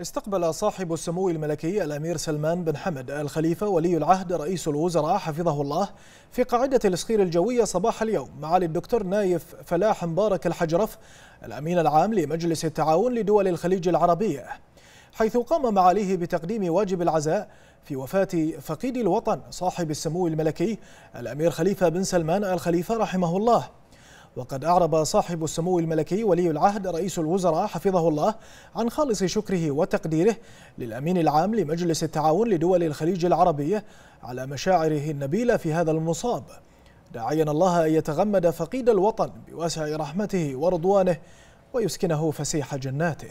استقبل صاحب السمو الملكي الأمير سلمان بن حمد الخليفة ولي العهد رئيس الوزراء حفظه الله في قاعدة الإسخير الجوية صباح اليوم معالي الدكتور نايف فلاح مبارك الحجرف الأمين العام لمجلس التعاون لدول الخليج العربية حيث قام معاليه بتقديم واجب العزاء في وفاة فقيد الوطن صاحب السمو الملكي الأمير خليفة بن سلمان الخليفة رحمه الله. وقد أعرب صاحب السمو الملكي ولي العهد رئيس الوزراء حفظه الله عن خالص شكره وتقديره للأمين العام لمجلس التعاون لدول الخليج العربية على مشاعره النبيلة في هذا المصاب. داعيا الله أن يتغمد فقيد الوطن بواسع رحمته ورضوانه ويسكنه فسيح جناته.